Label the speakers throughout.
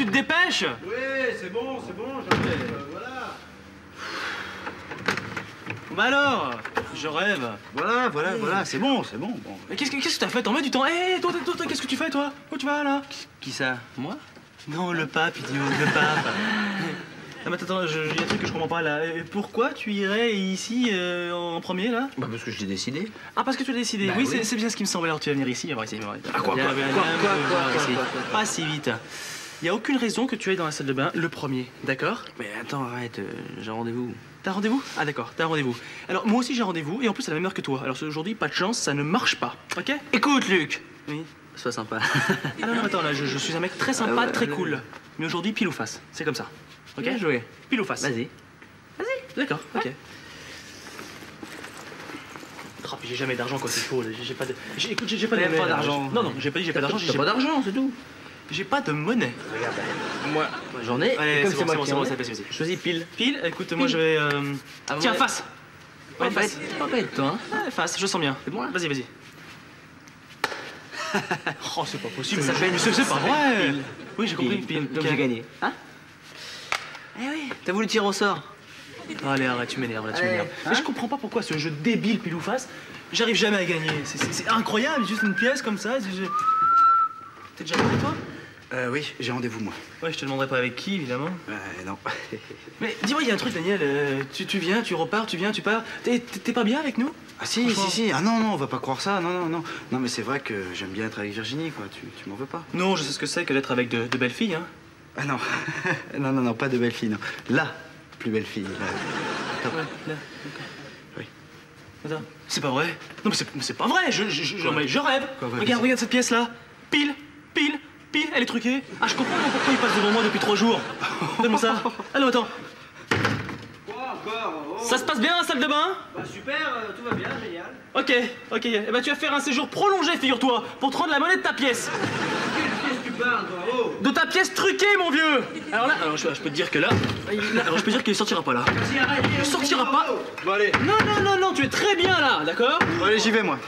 Speaker 1: tu te dépêches
Speaker 2: Oui, c'est bon, c'est bon, j'arrive, voilà.
Speaker 1: Bah alors Je rêve.
Speaker 2: Voilà, voilà, voilà, c'est bon, c'est bon. bon.
Speaker 1: Mais qu'est-ce que qu'est-ce que t'as fait? T'en mets du temps Hé, toi, toi, toi, qu'est-ce que tu fais, toi? Où tu vas, là?
Speaker 2: Qui ça?
Speaker 1: Moi? Non, le pape, idiot, le pape. Non, mais attends, il y a un truc que je comprends pas, là. Et Pourquoi tu irais ici, euh, en premier, là?
Speaker 2: Bah parce que je l'ai décidé.
Speaker 1: Ah, parce que tu as décidé.
Speaker 2: Bah
Speaker 1: oui,
Speaker 2: oui.
Speaker 1: c'est- bien ce qui me semblait. Alors, tu vas venir ici, viens voir ici.
Speaker 2: Ah, quoi, quoi, quoi, quoi, quoi, quoi.
Speaker 1: Pas si vite. Il y a aucune raison que tu ailles dans la salle de bain le premier, d'accord?
Speaker 2: Mais attends, arrête, euh, j'ai rendez-vous.
Speaker 1: T'as rendez-vous? Ah d'accord, t'as rendez-vous. Alors moi aussi j'ai rendez-vous et en plus à la même heure que toi. Alors aujourd'hui, pas de chance, ça ne marche pas. Ok?
Speaker 2: Écoute, Luc
Speaker 1: Oui.
Speaker 2: Sois sympa.
Speaker 1: Non, non, attends, là je, je suis un mec très sympa,
Speaker 2: Ah ouais,
Speaker 1: très
Speaker 2: ouais.
Speaker 1: cool. Mais aujourd'hui, pile ou face. C'est comme ça. Ok?
Speaker 2: Bien joué.
Speaker 1: Pile ou face.
Speaker 2: Vas-y.
Speaker 1: D'accord, ok. Oh, puis j'ai jamais d'argent quand il faut. J'ai pas de. j'ai- Écoute, j'ai j'ai pas
Speaker 2: d'argent.
Speaker 1: Non, non, j'ai pas dit j'ai pas d'argent. J'ai-
Speaker 2: pas d'argent, c'est tout.
Speaker 1: J'ai pas de monnaie.
Speaker 2: Moi, j'en ai.
Speaker 1: Allez, c'est
Speaker 2: c'est
Speaker 1: bon, c'est bon, ça passe, vas-y.
Speaker 2: Choisis pile.
Speaker 1: Pile, écoute, moi je vais. euh,
Speaker 2: Ah,
Speaker 1: Tiens, face.
Speaker 2: Pas
Speaker 1: Ouais,
Speaker 2: bête,
Speaker 1: face.
Speaker 2: pas bête, toi. hein.
Speaker 1: Ouais, face, je sens bien.
Speaker 2: C'est moi
Speaker 1: Vas-y, vas-y. oh, c'est pas possible.
Speaker 2: Ça s'appelle
Speaker 1: mais c'est pas vrai. Oui, j'ai compris.
Speaker 2: Pile. Donc j'ai gagné. Hein Eh oui, t'as voulu tirer au sort.
Speaker 1: Allez, arrête, tu m'énerves, là, tu m'énerves.
Speaker 2: hein
Speaker 1: Mais je comprends pas pourquoi ce jeu débile pile ou face, j'arrive jamais à gagner. C'est- incroyable, juste une pièce comme ça. T'es déjà prêt, toi?
Speaker 2: Euh, oui, j'ai rendez-vous, moi.
Speaker 1: Ouais, je te demanderai pas avec qui, évidemment.
Speaker 2: Euh, non.
Speaker 1: Mais dis-moi, il y a un truc, Daniel. euh, tu, tu viens, tu repars, tu viens, tu pars. T'es pas bien avec nous?
Speaker 2: Ah si, si, si. Ah non, non, on va pas croire ça. Non, non, non. Non, mais c'est vrai que j'aime bien être avec Virginie, quoi. Tu, tu m'en veux pas?
Speaker 1: Non, je sais ce que c'est que d'être avec de, de belles filles, hein.
Speaker 2: Ah non. non, non, non, pas de belle fille, non. La plus belle fille. la- Top.
Speaker 1: Ouais, là,
Speaker 2: Oui.
Speaker 1: Attends, c'est pas vrai Non, mais c'est- pas vrai, je, je, je, je- mais je rêve
Speaker 2: Quoi, ouais,
Speaker 1: Regarde, regarde cette pièce-là Pile, pile, pile, elle est truquée. Ah, je comprends pourquoi il passe devant moi depuis trois jours. Donne-moi ça. Allô, attends.
Speaker 3: Quoi encore
Speaker 1: Ça se passe bien, la salle de bain?
Speaker 3: Bah super, euh, tout va bien, génial.
Speaker 1: Ok, ok, eh ben tu vas faire un séjour prolongé, figure-toi, pour te rendre la monnaie de ta pièce.
Speaker 3: Quelle pièce tu parles, toi? Oh.
Speaker 1: De ta pièce truquée, mon vieux. Alors là, alors je, je peux te dire que là, là, alors je peux te dire qu'il sortira pas là. Il sortira pas
Speaker 2: Bon, allez.
Speaker 1: Non, non, non, non, tu es très bien là, d'accord?
Speaker 2: Bon, allez, j'y vais, moi.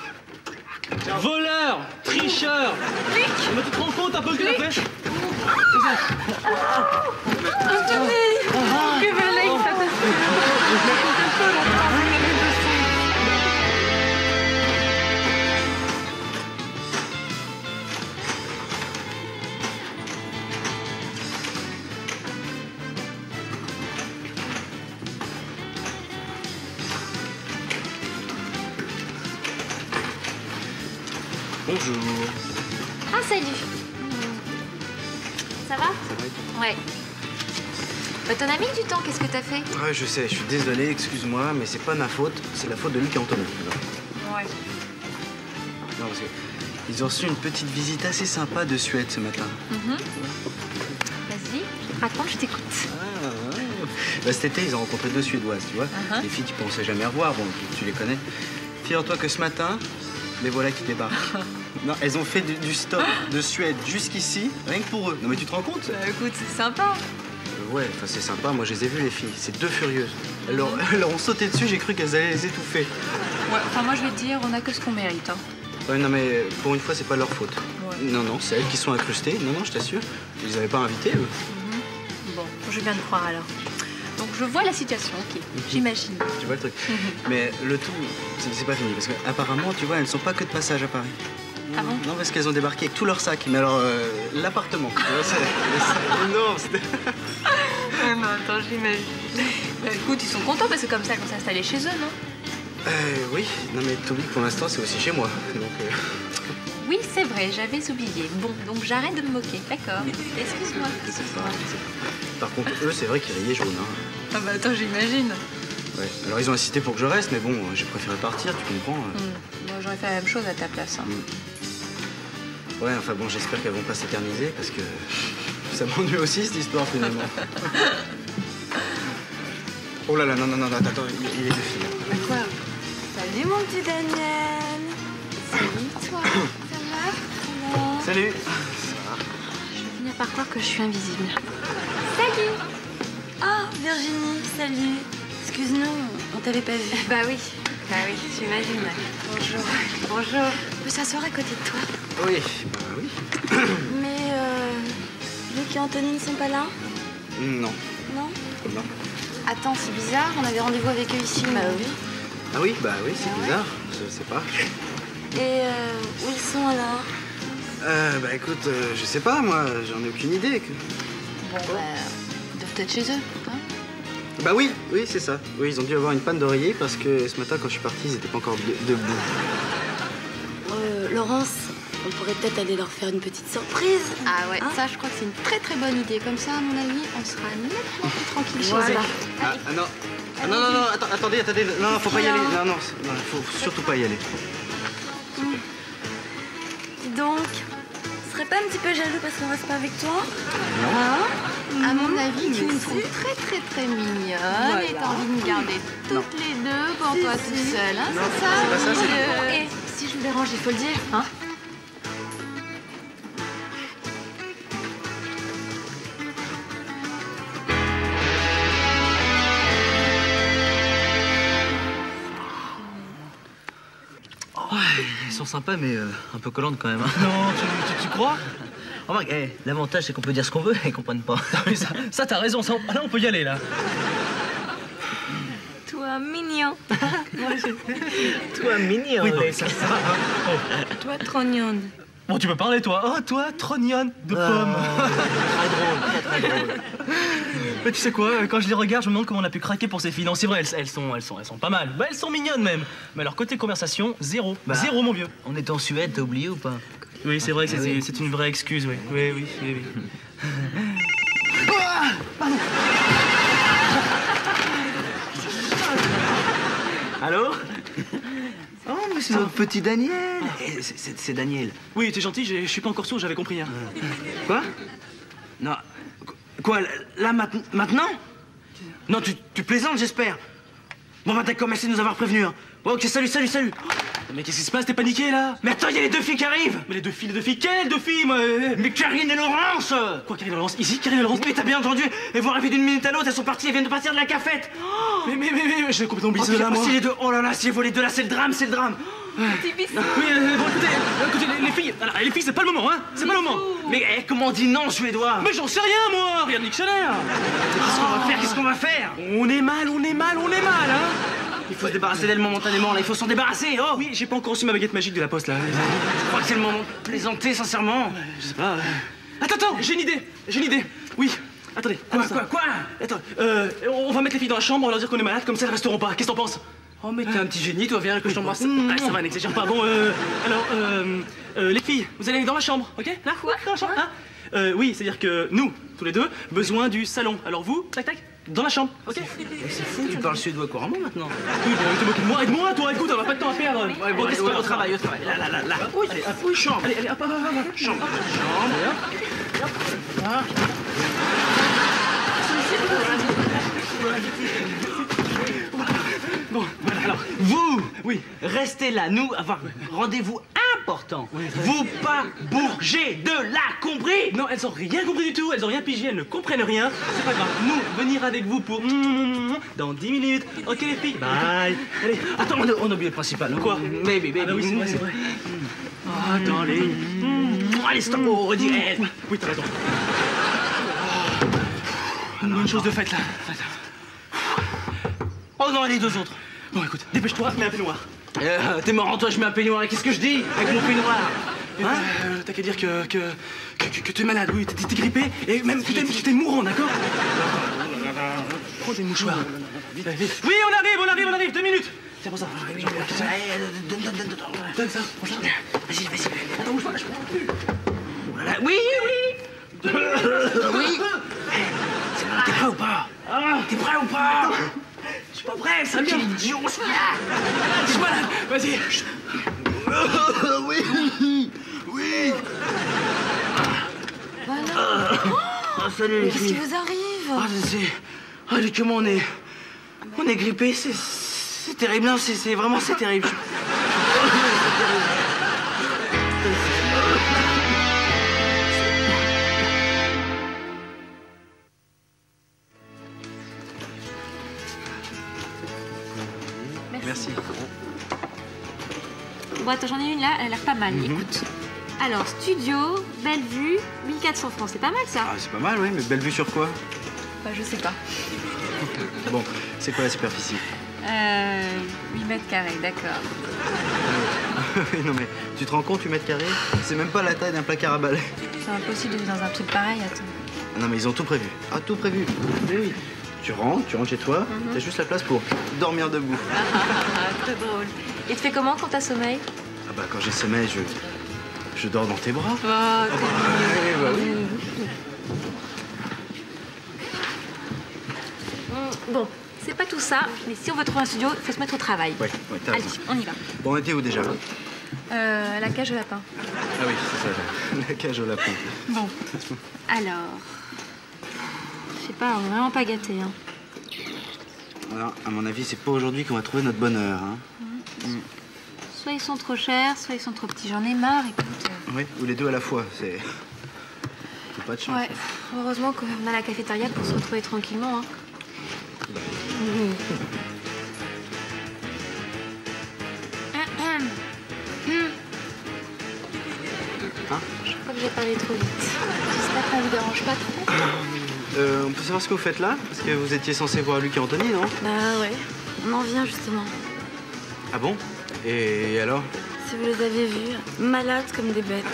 Speaker 1: Voleur Tricheur Mais tu te rends compte un peu que fait Bonjour.
Speaker 4: Ah, salut. Ça va Ouais. Bah, t'en as mis du temps, qu'est-ce que t'as fait?
Speaker 2: Ouais, je sais, je suis désolé, excuse-moi, mais c'est pas ma faute, c'est la faute de Luc et Antonin.
Speaker 4: Ouais.
Speaker 2: Non, parce que ils ont reçu une petite visite assez sympa de Suède ce matin.
Speaker 4: Vas-y, raconte, je t'écoute.
Speaker 2: Ah, ouais. Bah, cet été, ils ont rencontré deux Suédoises, tu vois.
Speaker 4: Uh-huh.
Speaker 2: Des filles qu'ils pensaient jamais revoir, bon, tu, tu les connais. Figure-toi que ce matin, les voilà qui débarquent. non, elles ont fait du, du stop de Suède jusqu'ici, rien que pour eux. Non, mais tu te rends compte?
Speaker 4: Bah, écoute, c'est sympa.
Speaker 2: Euh, Ouais, enfin, c'est sympa, moi je les ai vues, les filles. C'est deux furieuses. Elles leur, elles leur ont sauté dessus, j'ai cru qu'elles allaient les étouffer.
Speaker 4: Ouais, enfin, moi, je vais te dire, on a que ce qu'on mérite. Hein.
Speaker 2: Ouais, non, mais pour une fois, c'est pas leur faute.
Speaker 4: Ouais.
Speaker 2: Non, non, c'est elles qui sont incrustées. Non, non, je t'assure. Ils les avaient pas invités, eux.
Speaker 4: Bon, je viens de croire alors. Donc, je vois la situation, ok. J'imagine.
Speaker 2: Tu vois le truc. Mais le tout, c'est pas fini. Parce que apparemment, tu vois, elles sont pas que de passage à Paris.
Speaker 4: Ah bon?
Speaker 2: Non, parce qu'elles ont débarqué avec tous leurs sacs. Mais alors, euh, l'appartement, c'est énorme. c'était-
Speaker 4: non, attends, j'imagine. Bah, écoute, ils sont contents parce que comme ça, ils vont s'installer chez eux, non?
Speaker 2: Euh, oui, non, mais que pour l'instant, c'est aussi chez moi. Donc, euh,
Speaker 4: Oui, c'est vrai, j'avais oublié. Bon, donc j'arrête de me moquer, d'accord Excuse-moi, excuse-moi.
Speaker 2: Par contre, eux, c'est vrai qu'ils riaient jaune. Hein.
Speaker 4: Ah bah attends, j'imagine.
Speaker 2: Ouais. Alors, ils ont insisté pour que je reste, mais bon, j'ai préféré partir, tu comprends. euh.
Speaker 4: Moi, j'aurais fait la même chose à ta place. hein.
Speaker 2: Ouais, enfin bon, j'espère qu'elles vont pas s'éterniser parce que ça m'ennuie aussi cette histoire finalement. oh là là, non, non, non, attends, attends, il les deux filles. là.
Speaker 4: Quoi?
Speaker 5: Salut mon petit Daniel
Speaker 4: Salut, toi. Ça va?
Speaker 2: Salut
Speaker 4: Je vais finir par croire que je suis invisible.
Speaker 5: Salut Oh Virginie, salut Excuse-nous, on t'avait pas vu.
Speaker 4: Bah oui, bah oui, j'imagine. Bonjour. Bonjour.
Speaker 5: On peut s'asseoir à côté de toi.
Speaker 2: Oui, bah oui.
Speaker 5: Mais euh, Luc et Anthony ne sont pas là?
Speaker 2: Non,
Speaker 5: Non?
Speaker 2: Non.
Speaker 5: Attends, c'est bizarre, on avait rendez-vous avec eux ici. Bah oui.
Speaker 2: Ah oui, bah oui, c'est bizarre. Je sais pas.
Speaker 5: Et euh, où ils sont alors?
Speaker 2: Euh, bah écoute, euh, je sais pas, moi, j'en ai aucune idée.
Speaker 4: Bon, bah, ils doivent être chez eux. Hein
Speaker 2: Bah oui, oui, c'est ça. Oui, ils ont dû avoir une panne d'oreiller parce que ce matin, quand je suis parti, ils étaient pas encore de- debout.
Speaker 5: euh, Laurence, on pourrait peut-être aller leur faire une petite surprise.
Speaker 4: ah ouais,
Speaker 5: Hein
Speaker 4: ça, je crois que c'est une très très bonne idée. Comme ça, à mon avis, on sera nettement plus tranquille chez
Speaker 5: Voilà.
Speaker 4: eux.
Speaker 2: Ah, ah non. Ah, non, non, non, attendez, attendez. Non, non, faut pas y aller. Non, non, non, faut surtout pas y aller.
Speaker 5: Serais pas un petit peu jaloux parce qu'on reste pas avec toi Hein
Speaker 4: À mon avis, tu me trouves très très très mignonne et t'as envie de me garder toutes les deux pour toi toute seule. Hein, c'est ça
Speaker 2: c'est-
Speaker 4: euh,
Speaker 5: Et si je vous dérange, il faut le dire.
Speaker 4: Hein
Speaker 6: sont sympas, mais euh, un peu collantes quand même. hein.
Speaker 1: Non, tu, tu- tu crois?
Speaker 6: Remarque, eh, l'avantage c'est qu'on peut dire ce qu'on veut et ils comprennent pas.
Speaker 1: Mais ça, ça, t'as raison, ça, on- là on peut y aller là.
Speaker 5: Toi, mignon.
Speaker 6: Toi, mignon.
Speaker 1: Oui, non, ça, ça va. hein.
Speaker 5: Toi, trognonde.
Speaker 1: Bon, tu peux parler toi. Oh, toi, trognonne de pomme.
Speaker 6: Très drôle, très très drôle.
Speaker 1: Mais tu sais quoi, quand je les regarde, je me demande comment on a pu craquer pour ces filles. Non, c'est vrai, elles, elles sont, elles, sont, elles sont pas mal. Bah, elles sont mignonnes même. Mais leur côté conversation, zéro.
Speaker 6: Bah.
Speaker 1: Zéro, mon vieux.
Speaker 6: On est en Suède, t'as oublié ou pas?
Speaker 1: Oui, c'est vrai que c'est
Speaker 6: Ah oui.
Speaker 1: c'est une vraie excuse, oui. Oui, oui, oui. oui.
Speaker 6: Allô? Oh, mais c'est notre petit Daniel Eh, c'est- Daniel.
Speaker 1: Oui, t'es gentil, je suis pas encore sourd, j'avais compris. hein.
Speaker 7: Quoi? Non. Quoi, là maintenant maintenant? Non, tu, tu plaisantes, j'espère. Bon, bah d'accord, merci de nous avoir prévenus. Hein. Bon, ok, salut, salut, salut.
Speaker 1: Mais qu'est-ce qui se passe? T'es paniqué là?
Speaker 7: Mais attends, il y a les deux filles qui arrivent.
Speaker 1: Mais les deux filles, les deux filles, quelles deux filles moi euh,
Speaker 7: Mais Karine et Laurence
Speaker 1: Quoi, Karine et Laurence? Ici, Karine et Laurence?
Speaker 7: Oui, t'as bien entendu. Elles vont arriver d'une minute à l'autre, elles sont parties, elles viennent de partir de la cafette.
Speaker 1: Mais, mais, mais, mais, mais, je l'ai complètement oublié
Speaker 7: Oh,
Speaker 1: là, moi.
Speaker 7: si les deux, oh là là, si vous les deux là, c'est le drame, c'est le drame.
Speaker 1: Oui, euh, bon, écoutez, euh, écoutez, les, les filles, alors, les filles, c'est pas le moment, hein C'est pas le moment.
Speaker 7: Mais eh, comment on dit non, suédois?
Speaker 1: Mais j'en sais rien, moi Rien de dictionnaire
Speaker 7: Qu'est-ce qu'on va faire? Qu'est-ce qu'on va faire?
Speaker 1: On est mal, on est mal, on est mal, hein
Speaker 7: Il faut se débarrasser d'elle momentanément, là, il faut s'en débarrasser, oh
Speaker 1: Oui, j'ai pas encore reçu ma baguette magique de la poste, là.
Speaker 7: Je crois que c'est le moment de plaisanter, sincèrement.
Speaker 1: Je sais pas. Attends, attends, j'ai une idée, j'ai une idée. Oui, attendez.
Speaker 7: Quoi,
Speaker 1: attends,
Speaker 7: quoi, quoi?
Speaker 1: Attends, euh, on va mettre les filles dans la chambre, on va leur dire qu'on est malade, comme ça elles resteront pas. Qu'est-ce que t'en penses?
Speaker 7: Oh, mais t'es un petit génie, toi, viens que je t'embrasse.
Speaker 1: Ah, ça va, n'exagère pas. Bon, euh, alors, euh, euh, les filles, vous allez aller dans la chambre, ok? Là,
Speaker 4: Quoi?
Speaker 1: Dans la chambre, hein? Euh, Oui, c'est-à-dire que nous, tous les deux, besoin du salon. Alors vous, tac tac, dans la chambre, ok?
Speaker 7: C'est fou, tu parles suédois couramment maintenant.
Speaker 1: Oui, bon, te moques de moi, aide-moi, toi, écoute, on a pas de temps à perdre.
Speaker 7: Ouais, bon,
Speaker 1: pas
Speaker 7: au travail, au travail. Là, là, là, là. Oui, allez, hop, oui, chambre.
Speaker 1: Allez, allez, hop, hop, hop, hop,
Speaker 7: Chambre, chambre.
Speaker 1: Bon, voilà, alors,
Speaker 7: Vous,
Speaker 1: oui.
Speaker 7: restez là, nous, avoir rendez-vous important. Vous pas bourger de là, compris
Speaker 1: Non, elles ont rien compris du tout, elles ont rien pigé, elles ne comprennent rien. C'est pas grave, nous, venir avec vous pour dans 10 minutes. Ok les filles, bye. Allez,
Speaker 7: Attends, on, a- on a oublié le principal.
Speaker 1: Quoi?
Speaker 7: Baby, baby.
Speaker 1: Ah oui, c'est vrai, c'est vrai.
Speaker 7: Ah, Attends, allez. Allez, stop, on.
Speaker 1: Oui, t'as raison. Une bonne chose de faite là.
Speaker 7: Oh non, les deux autres.
Speaker 1: Bon, écoute, dépêche-toi, mets un peignoir.
Speaker 7: Euh, T'es marrant, toi, je mets un peignoir. Et qu'est-ce que je dis avec mon peignoir
Speaker 1: Hein euh, T'as qu'à dire que, que, que, que, que tu es malade, oui, t'es t'es grippé, et même que t'es t'es mourant, d'accord Prends des mouchoirs. Oui, on arrive, on arrive, on arrive, deux minutes Tiens, pour ça.
Speaker 7: Donne, donne, donne, donne.
Speaker 1: Donne ça, prends ça.
Speaker 7: Vas-y, vas-y. Attends, bouge pas, je Voilà, oui, oui. oui. C'est bon, T'es prêt ou pas T'es prêt ou pas Je suis pas prêt, c'est Quel idiot,
Speaker 1: Je suis malade, vas-y.
Speaker 2: oui, oui.
Speaker 7: Ah, salut les
Speaker 5: Qu'est-ce qui vous arrive
Speaker 7: Ah, c'est... Ah, comment on est... On est grippé, c'est... C'est terrible, non, c'est c'est vraiment, c'est terrible.
Speaker 2: Merci.
Speaker 4: Bon, attends, j'en ai une là, elle a l'air pas mal. Écoute.
Speaker 5: Alors, studio, belle vue, 1400 francs, c'est pas mal ça
Speaker 2: Ah, c'est pas mal, oui, mais belle vue sur quoi?
Speaker 4: Bah, je sais pas.
Speaker 2: Bon, c'est quoi la superficie?
Speaker 4: Euh. 8 mètres carrés, d'accord.
Speaker 2: Oui, non mais tu te rends compte, 8 mètres carrés? C'est même pas la taille d'un placard à balai.
Speaker 4: C'est impossible de vivre dans un truc pareil, attends.
Speaker 2: Non mais ils ont tout prévu. Ah, tout prévu. Oui, oui. Tu rentres, tu rentres chez toi, t'as juste la place pour dormir debout.
Speaker 4: Ah, très drôle. Et tu fais comment quand t'as sommeil?
Speaker 2: Ah bah quand j'ai sommeil, je... je dors dans tes bras.
Speaker 4: Oh,
Speaker 2: Ouais, bah oui.
Speaker 4: Mm, Bon, c'est pas tout ça, mais si on veut trouver un studio, il faut se mettre au travail.
Speaker 2: Ouais, ouais, t'as
Speaker 4: Allez, on y va.
Speaker 2: Bon, on était où déjà
Speaker 4: Euh, la cage au lapin.
Speaker 2: Ah oui, c'est ça, la cage au lapin.
Speaker 4: Bon. Alors.
Speaker 5: Je sais pas, vraiment pas. Hein.
Speaker 2: Alors, à mon avis, c'est pas aujourd'hui qu'on va trouver notre bonheur. Hein.
Speaker 4: Soit ils sont trop chers, soit ils sont trop petits. J'en ai marre, écoute.
Speaker 2: Oui, ou les deux à la fois, c'est... Pas de chance.
Speaker 4: Ouais, heureusement qu'on a la cafétéria pour se retrouver tranquillement. Hein.
Speaker 2: Hein?
Speaker 4: Je crois que j'ai parlé trop vite. J'espère que ça vous dérange pas trop.
Speaker 2: Euh, on peut savoir ce que vous faites là? Parce que vous étiez censé voir Luc et Anthony, non?
Speaker 5: Bah ouais, on en vient justement.
Speaker 2: Ah bon? Et alors?
Speaker 5: Si vous les avez vus, malades comme des bêtes.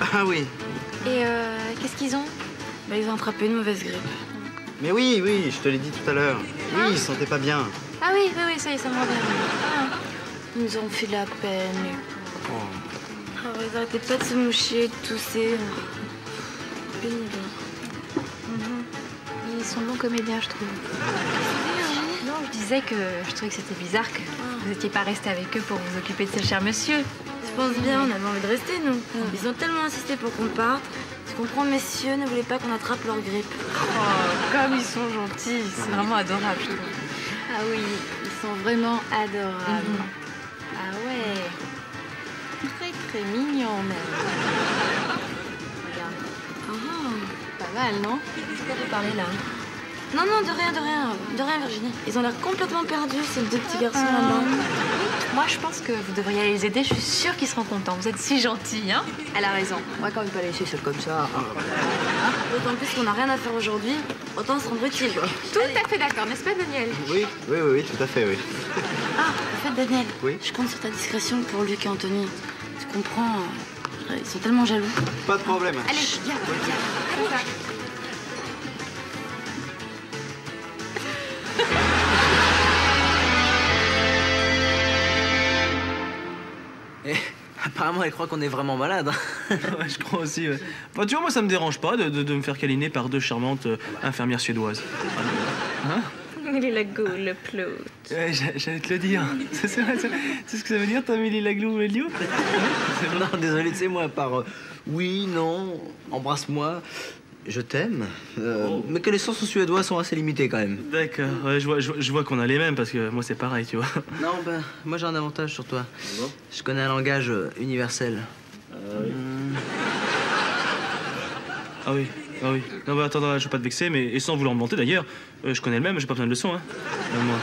Speaker 2: Ah oui.
Speaker 4: Et euh, qu'est-ce qu'ils ont?
Speaker 5: Bah ils ont attrapé une mauvaise grippe.
Speaker 2: Mais oui, oui, je te l'ai dit tout à l'heure. Oui, ils se sentaient pas bien.
Speaker 4: Ah oui, oui, oui, ça y est, ça me revient. Ah.
Speaker 5: Ils nous ont fait de la peine.
Speaker 2: Oh.
Speaker 5: Ah ils arrêtaient pas de se moucher, de tousser. Pénible.
Speaker 4: Sont bons comédiens, je trouve. Non, je disais que je trouvais que c'était bizarre que vous n'étiez pas resté avec eux pour vous occuper de ce cher monsieur.
Speaker 5: Je pense bien, on avait envie de rester, nous. Ils ont tellement insisté pour qu'on parte. Je comprends, messieurs ne voulaient pas qu'on attrape leur grippe.
Speaker 4: Oh, comme ils sont gentils, c'est vraiment adorable, je trouve.
Speaker 5: Ah oui, ils sont vraiment adorables.
Speaker 4: Mhm. Ah ouais, très très mignon même. Regarde,
Speaker 5: Ah.
Speaker 4: pas mal, non? Qu'est-ce que vous parlez là?
Speaker 5: Non, non, de rien, de rien. De rien, Virginie. Ils ont l'air complètement perdus, ces deux petits garçons là-bas.
Speaker 4: Moi, je pense que vous devriez aller les aider. Je suis sûre qu'ils seront contents. Vous êtes si gentils, hein Elle a raison.
Speaker 7: On va quand même pas laisser seul comme ça.
Speaker 5: D'autant plus qu'on n'a rien à faire aujourd'hui, autant se rendre utile.
Speaker 4: Tout à fait d'accord, n'est-ce pas, Daniel?
Speaker 2: Oui, oui, oui, oui, tout à fait, oui.
Speaker 5: Ah, en fait, Daniel,
Speaker 2: Oui
Speaker 5: je compte sur ta discrétion pour Luc et Anthony. Tu comprends, euh, ils sont tellement jaloux.
Speaker 2: Pas de problème.
Speaker 4: Allez, viens, viens.
Speaker 7: Et apparemment, elle croit qu'on est vraiment malade. hein.
Speaker 1: Ouais, je crois aussi. Ouais. Enfin, tu vois, moi, ça me dérange pas de, de- de me faire câliner par deux charmantes euh, infirmières suédoises.
Speaker 4: La go, le plot.
Speaker 1: Ouais, j'a- j'allais te le dire. C'est vrai, ce que ça veut dire, Tamili Laglou Elio
Speaker 7: non, désolé, c'est moi, par euh, oui, non, embrasse-moi, je t'aime. Euh, Mes connaissances en suédois sont assez limitées quand même.
Speaker 1: D'accord, ouais, je vois, je vois- je vois qu'on a les mêmes parce que moi, c'est pareil, tu vois.
Speaker 7: Non, ben, moi j'ai un avantage sur toi. Je connais un langage euh, universel.
Speaker 1: Ah oui, ah oui. Non, bah attends, attends, je veux pas te vexer, mais et sans vouloir me vanter d'ailleurs, euh, je connais le même, j'ai pas besoin de leçons, hein. Euh, moi.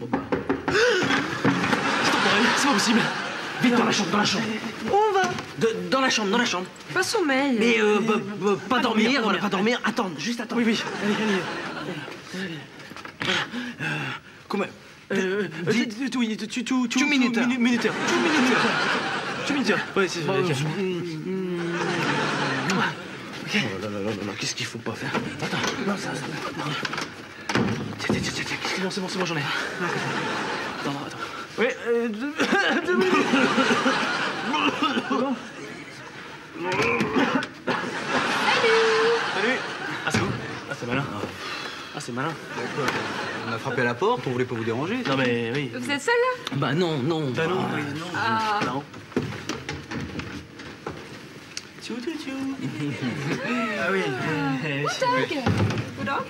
Speaker 7: Bon, bah.
Speaker 1: Aurélie, c'est pas possible.
Speaker 7: Vite dans la chambre, dans la chambre. De, Dans la chambre, dans la chambre.
Speaker 4: Pas sommeil.
Speaker 7: Mais euh, bah, bah, pas, dormir,
Speaker 1: dormir,
Speaker 7: voilà, pas dormir. Attends, juste attends.
Speaker 1: Oui, oui, allez, allez. Comment euh, euh,
Speaker 7: Dis-
Speaker 1: tu- tu- tu- tu-
Speaker 7: minutes.
Speaker 1: minu- Minuteur. Two minuteur. Two minuteur. Ouais, c'est
Speaker 7: euh. Oh là là là là qu'est-ce qu'il faut pas faire? Attends, non, ça.
Speaker 1: Tiens, tiens, tiens, tiens, que- non, c'est bon, c'est bon, j'en ai. Attends, attends. Oui, euh, deux, deux minutes. Salut Ah, c'est vous Ah, c'est malin. Ah, c'est malin.
Speaker 2: On a frappé à la porte, on voulait pas vous déranger.
Speaker 1: Non, mais oui.
Speaker 4: Vous êtes seul là?
Speaker 7: Bah non, non.
Speaker 1: Bah non, oui, non.
Speaker 4: Ah.
Speaker 1: Non. Tchou, tchou, tchou. ah oui.
Speaker 4: Goddag.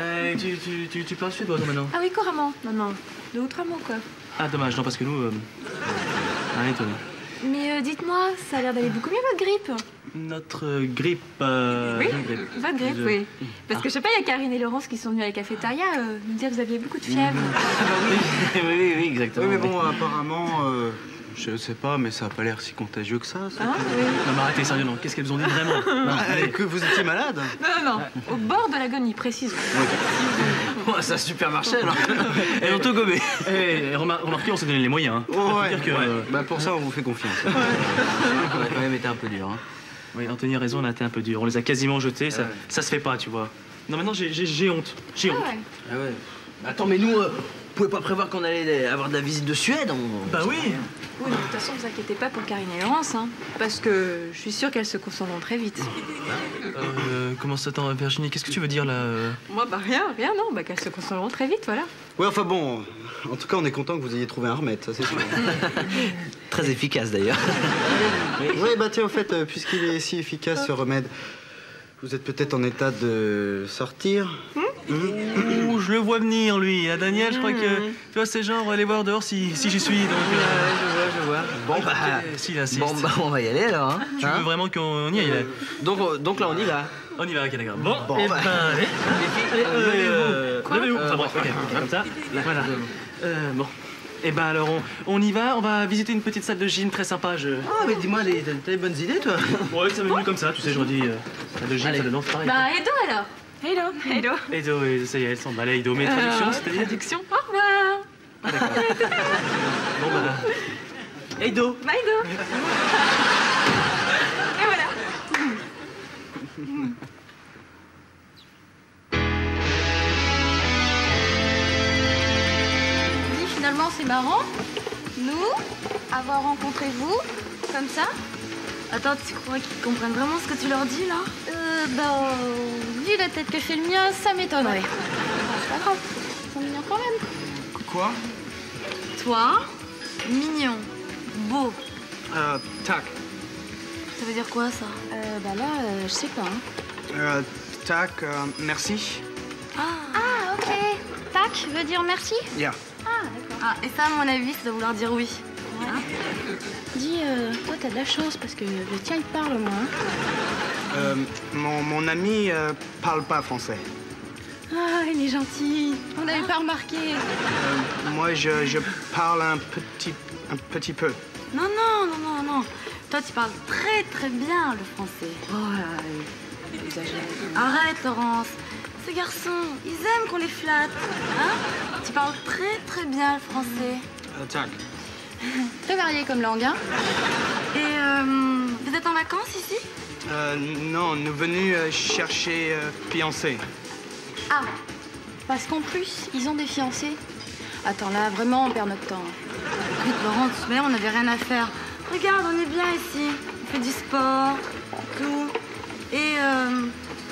Speaker 1: Euh, tu, tu, tu, tu parles suédois, toi, maintenant?
Speaker 4: Ah oui, couramment. Non. Deux ou trois mots, quoi.
Speaker 1: Ah, dommage, non, parce que nous... Euh... Allez, toi.
Speaker 4: Mais euh, dites-moi, ça a l'air d'aller beaucoup mieux votre grippe.
Speaker 1: Notre euh, grippe. euh,
Speaker 4: Oui,
Speaker 1: grippe.
Speaker 4: votre grippe,
Speaker 1: Je-
Speaker 4: oui. Parce que je sais pas, il y a Karine et Laurence qui sont venus à la cafétéria euh, nous dire que vous aviez beaucoup de fièvre.
Speaker 1: oui, oui, oui, exactement.
Speaker 2: Oui, mais bon, apparemment, euh, je sais pas, mais ça a pas l'air si contagieux que ça. ça.
Speaker 4: Hein oui.
Speaker 1: Non, mais arrêtez, sérieux, non. Qu'est-ce qu'elles ont dit vraiment Non,
Speaker 2: Ah,
Speaker 1: allez.
Speaker 2: que vous étiez malade
Speaker 4: Non, non, non. Au bord de l'agonie, précise.
Speaker 7: Ouais, ça a super marché alors.
Speaker 1: Elles ont tout gobé. Eh, remar- remarquez, on s'est donné les moyens. Hein.
Speaker 2: Ouais,
Speaker 1: dire que,
Speaker 2: ouais.
Speaker 1: euh,
Speaker 2: Bah pour ça, on vous fait confiance.
Speaker 7: On a quand même été un peu dur. Hein.
Speaker 1: Oui, Anthony a raison, on a été un peu dur. On les a quasiment jetés, ça,
Speaker 7: Ouais.
Speaker 1: ça se fait pas, tu vois. Non, maintenant, j'ai- honte. J'ai honte.
Speaker 4: Ah ouais.
Speaker 7: Ah ouais. Attends, mais nous, euh, on pouvait pas prévoir qu'on allait avoir de la visite de Suède. on-
Speaker 1: Bah oui.
Speaker 4: Oui, mais de toute façon, vous inquiétez pas pour Karine et Laurence, hein, parce que je suis sûre qu'elles se consoleront très vite.
Speaker 1: Euh, comment ça t'en Virginie Qu'est-ce que tu veux dire là euh
Speaker 4: Moi, bah rien, rien, non, bah qu'elles se consoleront très vite, voilà.
Speaker 2: Oui, enfin bon, en tout cas, on est content que vous ayez trouvé un remède, ça c'est sûr.
Speaker 7: Très efficace d'ailleurs.
Speaker 2: oui, bah tiens, au fait, euh, puisqu'il est si efficace ce remède, vous êtes peut-être en état de sortir
Speaker 1: Ouh, je le vois venir, lui. À Daniel, je crois que. Tu vois, c'est genre aller voir dehors si, si j'y suis. Donc, euh,
Speaker 7: je vois, je vois. Bon, bah.
Speaker 1: si, il insiste.
Speaker 7: Bon, bah, on va y aller alors. Hein.
Speaker 1: Tu
Speaker 7: Hein
Speaker 1: veux vraiment qu'on y aille
Speaker 7: donc, euh, donc là, on y va.
Speaker 1: On y va, ok, d'accord. Bon,
Speaker 7: Bon,
Speaker 1: eh
Speaker 7: bah.
Speaker 1: ben, allez. Allez,
Speaker 7: euh,
Speaker 1: euh,
Speaker 4: Quoi
Speaker 1: levez-vous.
Speaker 7: Euh,
Speaker 1: Enfin, bref, ok, ok, comme ça. Voilà. Euh, bon. Eh ben alors, on, on y va, on va visiter une petite salle de gym très sympa. Je...
Speaker 7: Ah, mais dis-moi, les- t'as des bonnes idées, toi
Speaker 1: Ouais, ça m'est venu comme ça, tu sais, j'aurais dit. Euh, salle de gym, salle de danse, pareil.
Speaker 4: Bah, Edo alors Hello Hello
Speaker 1: Edo, et ça y est, elle s'en bat. Allez, Edo, mais traduction,
Speaker 4: Euh,
Speaker 1: c'est-à-dire
Speaker 4: Traduction, au revoir
Speaker 1: Bon, bah. Edo
Speaker 4: Bye Edo Et voilà
Speaker 5: finalement, c'est marrant. Nous, avoir rencontré vous, comme ça. Attends, tu crois qu'ils comprennent vraiment ce que tu leur dis là? Euh, bah, vu la tête que fait le mien, ça m'étonnerait. C'est pas grave, ils sont mignons quand même.
Speaker 3: Quoi?
Speaker 5: Toi, mignon, beau.
Speaker 3: Euh, tac.
Speaker 5: Ça veut dire quoi ça?
Speaker 8: Euh, bah là, euh, je sais pas. hein.
Speaker 3: Euh, tac, euh, merci.
Speaker 8: Ah, ok. Tac veut dire merci?
Speaker 3: Yeah.
Speaker 8: Ah,
Speaker 5: et ça, à mon avis, ça doit vouloir dire oui.
Speaker 8: Dis, euh, toi, t'as de la chance parce que le tien, il parle au moins.
Speaker 3: Euh, mon, mon ami euh, parle pas français.
Speaker 8: Ah, il est gentil. On n'avait pas remarqué.
Speaker 3: Euh, moi, je, je parle un petit, un petit peu.
Speaker 5: Non, non, non, non, non. Toi, tu parles très, très bien le français.
Speaker 8: Oh.
Speaker 5: Arrête, Laurence. Ces garçons, ils aiment qu'on les flatte. Hein? Tu parles très, très bien le français.
Speaker 3: Euh, tac.
Speaker 8: Très varié comme langue, hein?
Speaker 5: Et euh, vous êtes en vacances ici?
Speaker 3: Euh, non, nous venus euh, chercher euh, fiancé.
Speaker 8: Ah, parce qu'en plus, ils ont des fiancés. Attends, là, vraiment, on perd notre temps.
Speaker 5: Écoute, Laurence, mais on n'avait rien à faire. Regarde, on est bien ici. On fait du sport, tout. Et euh,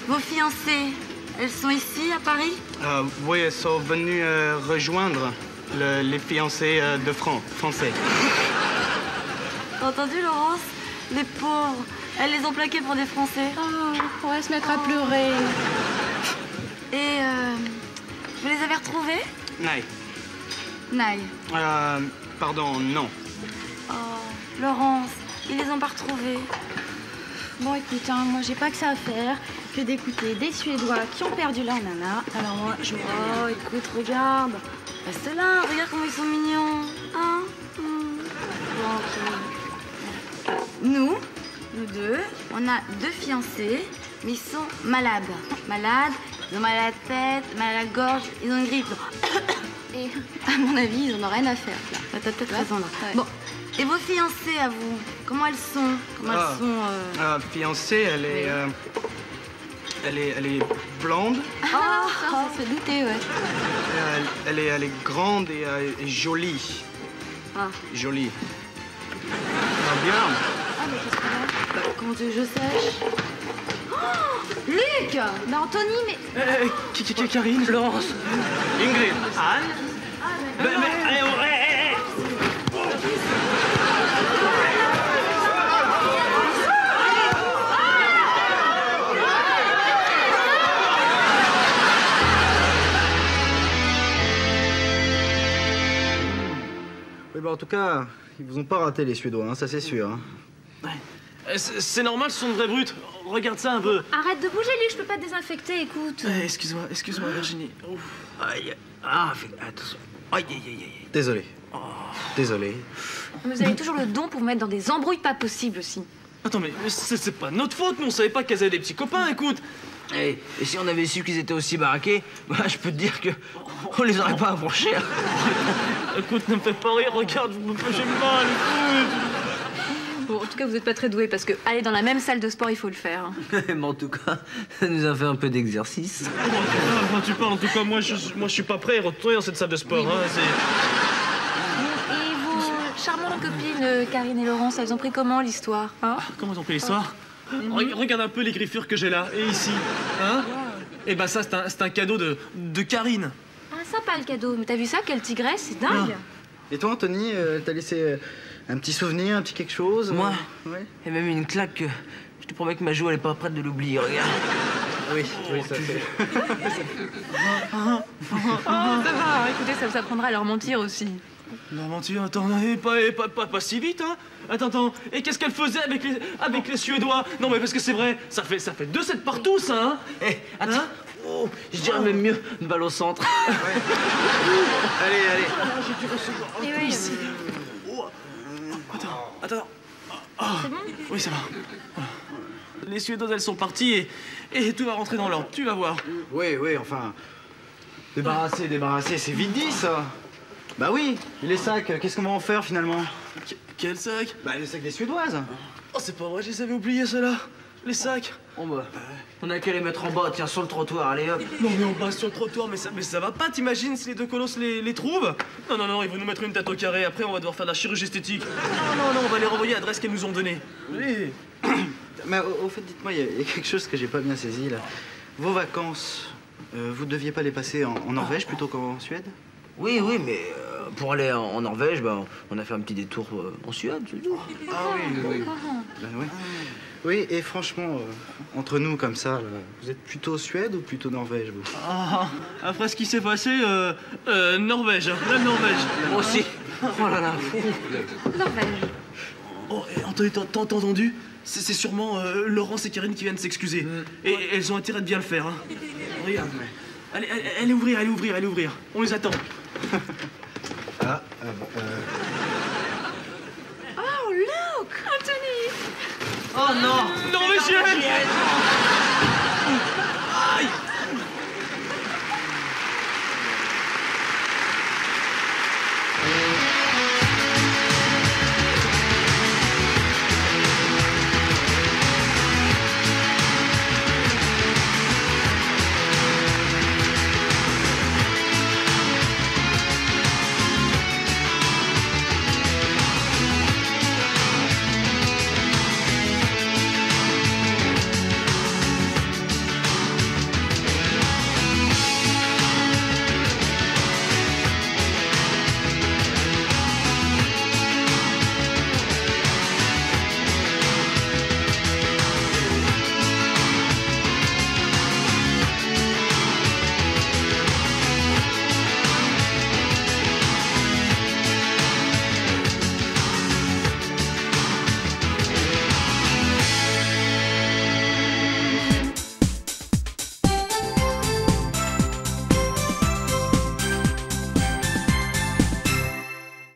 Speaker 5: vos fiancées, elles sont ici, à Paris?
Speaker 3: Euh, oui, elles sont venues euh, rejoindre le- les fiancés euh, de Fran français.
Speaker 5: T'as entendu, Laurence? Les pauvres, elles les ont plaqués pour des Français.
Speaker 8: Oh, on va se mettre à pleurer.
Speaker 5: Et euh, vous les avez retrouvés?
Speaker 3: Naï.
Speaker 5: Naï.
Speaker 3: Euh, pardon, non.
Speaker 5: Oh, Laurence, ils les ont pas retrouvés.
Speaker 8: Bon, écoute, hein, moi, j'ai pas que ça à faire que d'écouter des Suédois qui ont perdu leur nana. Alors moi, je...
Speaker 5: Oh, écoute, regarde. Reste là, regarde comment ils sont mignons. Hein Hmm. Bon, ok. Nous, nous deux, on a deux fiancés, mais ils sont malades. Malades, ils ont mal à la tête, mal à la gorge, ils ont une grippe.
Speaker 8: Et à mon avis, ils en ont rien à faire. là.
Speaker 5: T'as peut-être raison là.
Speaker 8: Ouais.
Speaker 5: Bon, et vos fiancées à vous, comment elles sont? Comment
Speaker 3: Ah.
Speaker 5: elles sont euh,
Speaker 3: Euh, fiancée, elle est, euh, elle est, elle est blonde.
Speaker 8: Ah, ça, ça se fait douter, ouais.
Speaker 3: Elle, elle est, elle est grande et, euh, et jolie.
Speaker 5: Ah.
Speaker 3: Jolie. Ah, bien.
Speaker 5: bah, Comment tu veux que je sache Oh Luc
Speaker 8: Bah, Anthony, mais...
Speaker 1: Euh, qui- qui- qui- Karine? Laurence
Speaker 3: Ingrid.
Speaker 1: Anne Mais, mais, allez, on-
Speaker 2: Oui, bah, en tout cas, ils vous ont pas raté les Suédois, hein, ça c'est sûr. hein.
Speaker 1: Eh, C'est normal, ce sont de vrais brutes. Regarde ça un peu.
Speaker 5: Arrête de bouger, Luc, je peux pas te désinfecter, écoute.
Speaker 1: Excuse-moi, excuse-moi, Virginie. Ouf.
Speaker 7: Aïe. Ah, fais attention. Aïe, aïe, aïe, aïe.
Speaker 2: Désolé. Désolé.
Speaker 4: Vous avez toujours le don pour vous mettre dans des embrouilles pas possibles aussi.
Speaker 1: Attends, mais c'est c'est pas notre faute, nous on savait pas qu'elles avaient des petits copains, écoute.
Speaker 7: Eh, et si on avait su qu'ils étaient aussi baraqués, bah, je peux te dire que on les aurait pas à pour cher.
Speaker 1: Écoute, ne me fais pas rire, regarde, vous me faites mal, écoute.
Speaker 4: Bon, en tout cas, vous êtes pas très doué parce que aller dans la même salle de sport, il faut le faire. hein.
Speaker 7: Mais en tout cas, ça nous a fait un peu d'exercice.
Speaker 1: Comment tu parles, En tout cas, moi je, moi, je suis pas prêt à retourner dans cette salle de sport. hein, c'est-
Speaker 4: Et vos charmantes copines, euh, Karine et Laurence, elles ont pris comment l'histoire hein?
Speaker 1: Comment ils ont pris l'histoire? Re- Regarde un peu les griffures que j'ai là, et ici. Hein? Et ben ça, c'est un, c'est un cadeau de, de Karine.
Speaker 4: Ah, sympa le cadeau. Mais t'as vu ça Quelle tigresse, c'est dingue.
Speaker 2: Et toi, Anthony, euh, t'as laissé euh, un petit souvenir, un petit quelque chose
Speaker 7: Moi
Speaker 2: euh, Ouais.
Speaker 7: Et même une claque que je te promets que ma joue, elle est pas prête de l'oublier, regarde.
Speaker 2: Oui, oui, ça fait.
Speaker 4: Ah, ça va, écoutez, ça vous apprendra à leur mentir aussi.
Speaker 1: Non, mentir, attends, eh, pas, eh, pas, pas, pas si vite, hein Attends, attends, et qu'est-ce qu'elle faisait avec les, avec les Suédois? Non, mais parce que c'est vrai, ça fait, ça fait deux sets partout, ça, hein
Speaker 7: Eh, attends. Oh, je dirais même mieux, une balle au centre.
Speaker 2: Allez, allez.
Speaker 4: Et oui,
Speaker 1: Attends, attends. Ah, Oui, ça va. Les Suédoises, elles sont parties et, et tout va rentrer dans l'ordre, tu vas voir.
Speaker 2: Oui, oui, enfin. Débarrasser, débarrasser, c'est vite dit ça. Bah oui, et les sacs, euh, qu'est-ce qu'on va en faire finalement?
Speaker 1: Qu- Quel sac?
Speaker 2: Bah les sacs des Suédoises.
Speaker 1: Oh, c'est pas vrai, je les avais oubliés, ceux-là. Les sacs.
Speaker 7: Bon bah, on a qu'à les mettre en bas, tiens, sur le trottoir, allez hop.
Speaker 1: Non, mais on passe sur le trottoir, mais ça, mais ça va pas, t'imagines si les deux colosses les, les trouvent? Non, non, non, ils vont nous mettre une tête au carré, après on va devoir faire de la chirurgie esthétique. Non, non, non, on va les renvoyer à l'adresse qu'elles nous ont donnée. Allez.
Speaker 2: Mais au, au fait, dites-moi, il y, a- il y a quelque chose que j'ai pas bien saisi là. Vos vacances, euh, vous deviez pas les passer en, en Norvège plutôt qu'en Suède?
Speaker 7: Oui, oui, mais euh, pour aller en, en Norvège, bah, on a fait un petit détour euh, en Suède, c'est tout.
Speaker 2: Ah oui, oui. Ben oui. Oui, et franchement, euh, entre nous comme ça, là, vous êtes plutôt Suède ou plutôt Norvège, vous?
Speaker 1: Ah, après ce qui s'est passé, euh, euh, Norvège, hein, la Norvège.
Speaker 7: Moi aussi. Oh là là, fou.
Speaker 4: Norvège.
Speaker 1: Oh, et Anthony, t'as entendu? C'est sûrement euh, Laurence et Karine qui viennent s'excuser. Et elles ont intérêt de bien le faire. Hein. Regarde. Allez, allez, allez ouvrir, allez ouvrir, allez ouvrir. On les attend.
Speaker 2: Ah, euh, euh,
Speaker 4: Oh, look Anthony.
Speaker 7: Oh non
Speaker 1: Non, mais j'y ai